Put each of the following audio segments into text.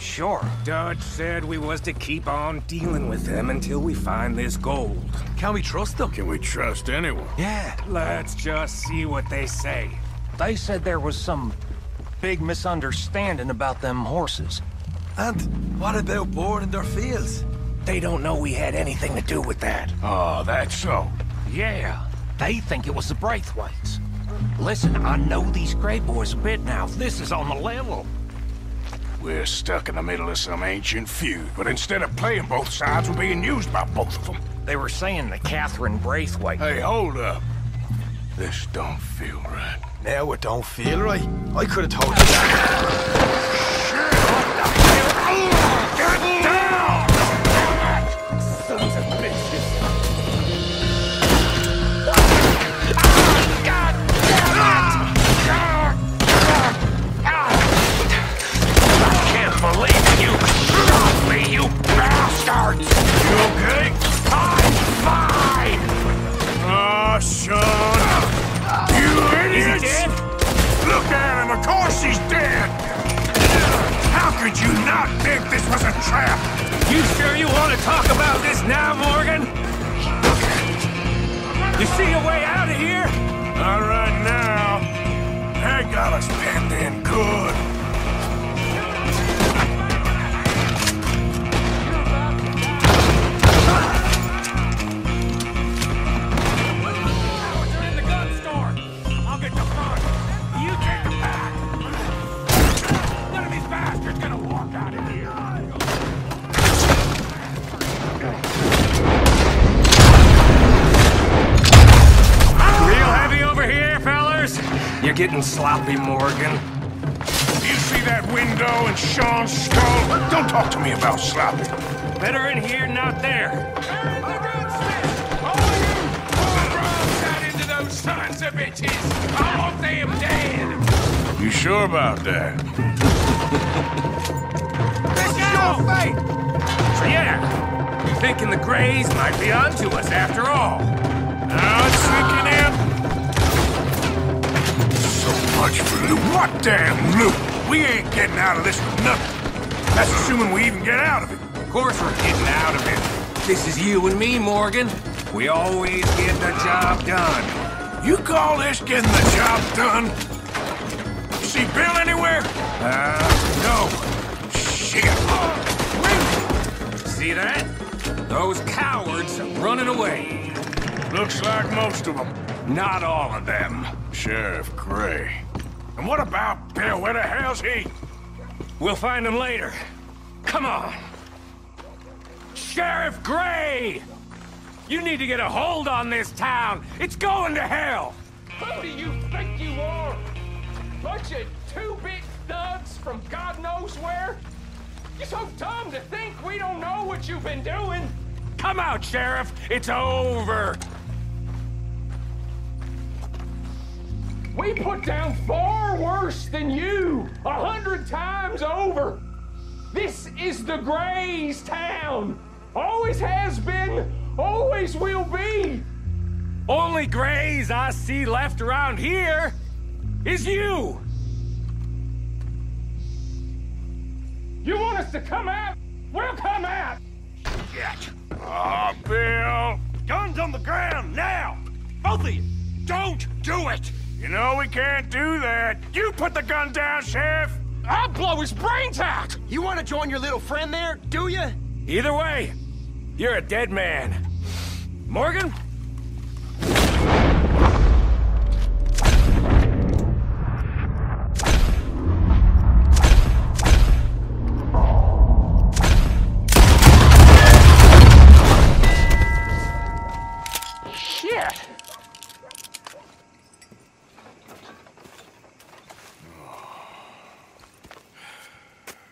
Sure. Dutch said we was to keep on dealing with them until we find this gold. Can we trust them? Can we trust anyone? Yeah, let's just see what they say. They said there was some big misunderstanding about them horses. And what about boarding their fields? They don't know we had anything to do with that. Oh, that's so. Yeah, they think it was the Braithwaites. Listen, I know these Grey boys a bit now. This is on the level. We're stuck in the middle of some ancient feud, but instead of playing both sides, we're being used by both of them. They were saying that Catherine Braithwaite... Hey, hold up. This don't feel right. Now it don't feel right. I could have told you that. You not think this was a trap? You sure you want to talk about this now, Morgan? You see a way out of here? Not right now. They got us pinned in good. Getting sloppy, Morgan. You see that window and Sean's skull? Don't talk to me about sloppy. Better in here, not there. into those sons of bitches! I want them dead! You sure about that? This is your fate! So yeah, thinking the Greys might be onto us after all? Now it's sinking much for loot. What damn loot? We ain't getting out of this with nothing. That's assuming we even get out of it. Of course we're getting out of it. This is you and me, Morgan. We always get the job done. You call this getting the job done? See Bill anywhere? Uh, no. Shit. See that? Those cowards are running away. Looks like most of them. Not all of them. Sheriff Gray. And what about Bill? Where the hell's he? We'll find him later. Come on. Sheriff Gray! You need to get a hold on this town. It's going to hell. Who do you think you are? Bunch of two-bit thugs from God knows where? You're so dumb to think we don't know what you've been doing! Come out, Sheriff. It's over. We put down far worse than you! A hundred times over! This is the Grays town! Always has been, always will be! Only Greys I see left around here is you. You want us to come out? We'll come out! Ah, Bill. Guns on the ground, now! Both of you! Don't do it! You know we can't do that. You put the gun down, Sheriff! I'll blow his brains out! You want to join your little friend there, do you? Either way, you're a dead man. Morgan?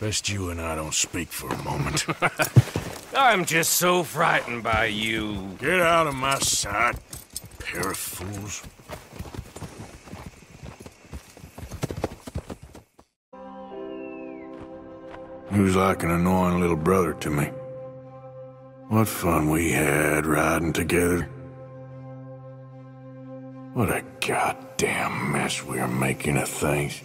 best you and I don't speak for a moment. I'm just so frightened by you. Get out of my sight, pair of fools. He was like an annoying little brother to me. What fun we had riding together. What a goddamn mess we are making of things.